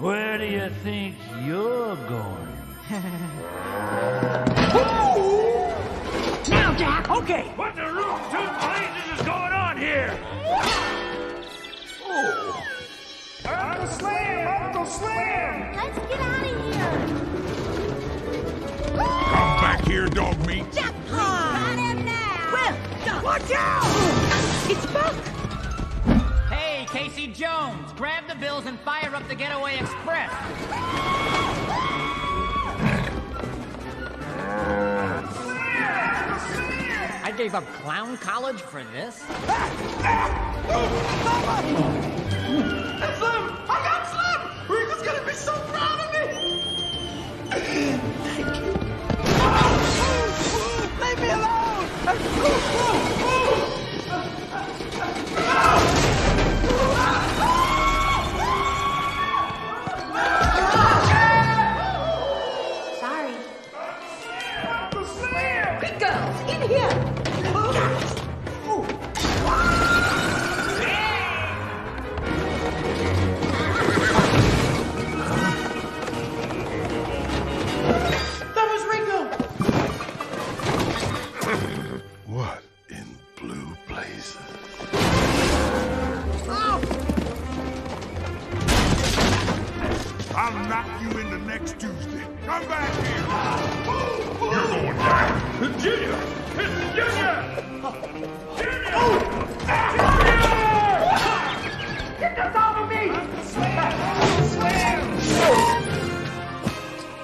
Where do you think you're going? Now, Jack. Okay. What the root tooth blazes is going on here? Uncle Slim! Uncle Slim! Let's get out of here. Come back here, dog meat. Got Casey Jones, grab the bills and fire up the Getaway Express. I gave up clown college for this. Knock you into next Tuesday. Come back here. You're going down. Junior! It's Junior! Get this off of me! Slim!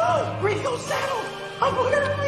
Oh, Rico's saddle! I'm wearing